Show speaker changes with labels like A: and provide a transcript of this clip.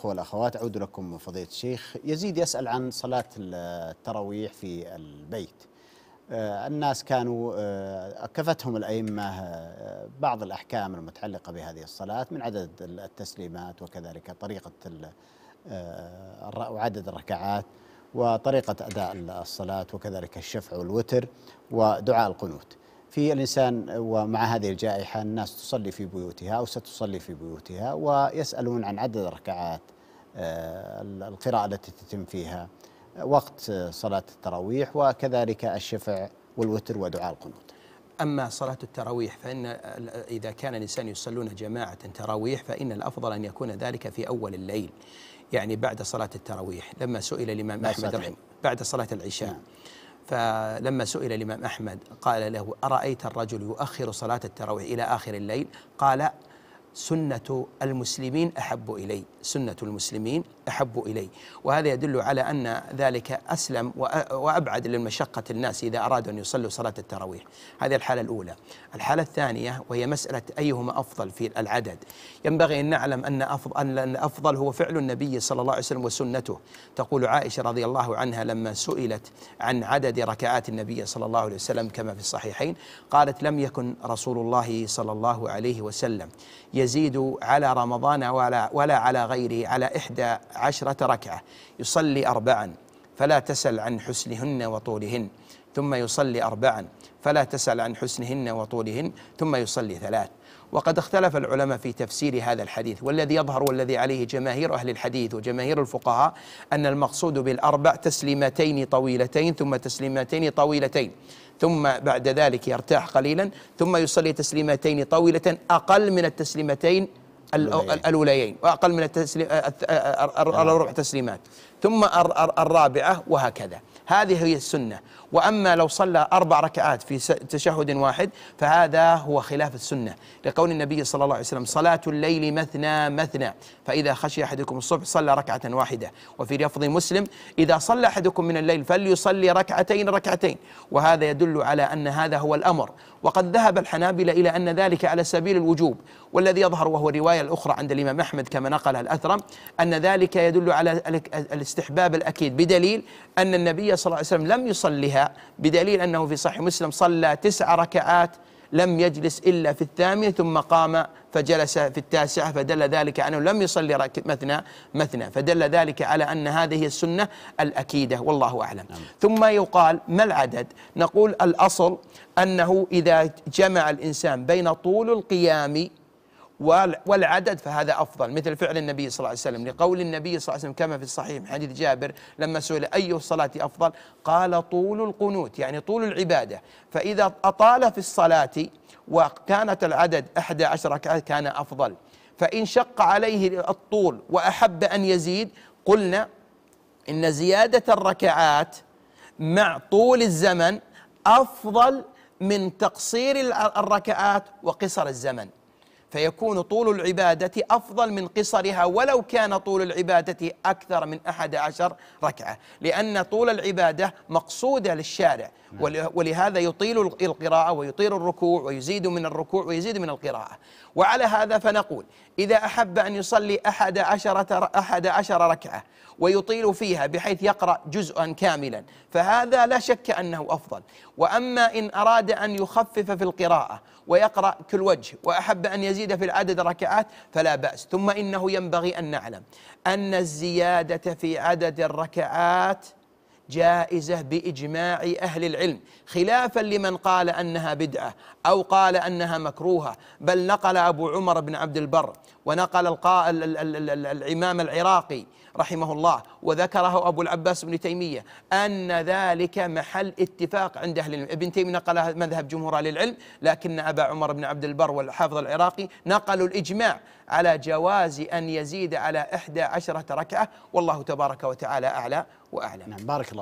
A: الإخوة والأخوات أعود لكم فضيلة الشيخ. يزيد يسأل عن صلاة التراويح في البيت. آه، الناس كانوا آه، كفتهم الأئمة آه، بعض الأحكام المتعلقة بهذه الصلاة من عدد التسليمات وكذلك طريقة وعدد الركعات وطريقة أداء الصلاة وكذلك الشفع والوتر ودعاء القنوت. في الإنسان ومع هذه الجائحة الناس تصلي في بيوتها أو ستصلي في بيوتها ويسألون عن عدد الركعات القراءة التي تتم فيها وقت صلاة التراويح وكذلك الشفع والوتر ودعاء القنوت.
B: أما صلاة التراويح فإن إذا كان الإنسان يصلون جماعة تراويح فإن الأفضل أن يكون ذلك في أول الليل يعني بعد صلاة التراويح لما سئل الإمام أحمد رحمه بعد صلاة العشاء. نعم. فلما سئل الإمام أحمد قال له أرأيت الرجل يؤخر صلاة التراويح إلى آخر الليل؟ قال سنة المسلمين أحب إلي. سنة المسلمين أحب إلي. وهذا يدل على أن ذلك أسلم وأبعد للمشقة الناس إذا أرادوا أن يصلوا صلاة التراويح. هذه الحالة الأولى. الحالة الثانية وهي مسألة أيهما أفضل في العدد. ينبغي أن نعلم أن أفضل, أن أفضل هو فعل النبي صلى الله عليه وسلم وسنته. تقول عائشة رضي الله عنها لما سئلت عن عدد ركعات النبي صلى الله عليه وسلم كما في الصحيحين قالت لم يكن رسول الله صلى الله عليه وسلم يزيد على رمضان ولا, ولا على غيره على إحدى عشرة ركعة. يصلي أربعا فلا تسل عن حسنهن وطولهن. ثم يصلي أربعا فلا تسأل عن حسنهن وطولهن. ثم يصلي ثلاث. وقد اختلف العلماء في تفسير هذا الحديث. والذي يظهر والذي عليه جماهير أهل الحديث وجماهير الفقهاء أن المقصود بالأربع تسليمتين طويلتين ثم تسليمتين طويلتين. ثم بعد ذلك يرتاح قليلا ثم يصلي تسليمتين طويلة أقل من التسليمتين الأوليين. وأقل من التسليم الربع تسليمات. ثم الرابعة وهكذا. هذه هي السنة. وأما لو صلى أربع ركعات في تشهد واحد فهذا هو خلاف السنة. لقول النبي صلى الله عليه وسلم صلاة الليل مثنى مثنى. فإذا خشي أحدكم الصبح صلى ركعة واحدة. وفي لفظ مسلم إذا صلى أحدكم من الليل فليصلي ركعتين ركعتين. وهذا يدل على أن هذا هو الأمر. وقد ذهب الحنابلة إلى أن ذلك على سبيل الوجوب. والذي يظهر وهو الرواية الأخرى عند الإمام أحمد كما نقلها الأثرم أن ذلك يدل على الاستحباب الأكيد بدليل أن النبي صلى الله عليه وسلم لم يصلها بدليل أنه في صحيح مسلم صلى تسع ركعات لم يجلس إلا في الثامنة ثم قام فجلس في التاسعة فدل ذلك أنه لم يصلي مثنى مثنى فدل ذلك على أن هذه السنة الأكيدة والله أعلم نعم. ثم يقال ما العدد نقول الأصل أنه إذا جمع الإنسان بين طول القيام والعدد فهذا أفضل مثل فعل النبي صلى الله عليه وسلم لقول النبي صلى الله عليه وسلم كما في الصحيح حديث جابر لما سئل أي الصلاة أفضل؟ قال طول القنوت يعني طول العبادة. فإذا أطال في الصلاة وكانت العدد أحد عشر ركعة كان أفضل. فإن شق عليه الطول وأحب أن يزيد قلنا إن زيادة الركعات مع طول الزمن أفضل من تقصير الركعات وقصر الزمن. فيكون طول العبادة أفضل من قصرها ولو كان طول العبادة أكثر من أحد عشر ركعة. لأن طول العبادة مقصودة للشارع نعم. ولهذا يطيل القراءة ويطيل الركوع ويزيد من الركوع ويزيد من القراءة. وعلى هذا فنقول إذا أحب أن يصلي أحد عشرة أحد عشر ركعة ويطيل فيها بحيث يقرأ جزءا كاملا فهذا لا شك أنه أفضل. وأما إن أراد أن يخفف في القراءة ويقرأ كل وجه وأحب أن يزيد في العدد ركعات فلا بأس. ثم إنه ينبغي أن نعلم أن الزيادة في عدد الركعات جائزة بإجماع أهل العلم خلافا لمن قال أنها بدعة أو قال أنها مكروهة. بل نقل أبو عمر بن عبد البر ونقل الإمام العراقي رحمه الله وذكره أبو العباس بن تيمية أن ذلك محل اتفاق عند أهل العلم. ابن تيمية نقل مذهب جمهور أهل العلم لكن أبا عمر بن عبد البر والحافظ العراقي نقلوا الإجماع على جواز أن يزيد على إحدى عشرة ركعة. والله تبارك وتعالى أعلى وأعلم.
A: نعم بارك الله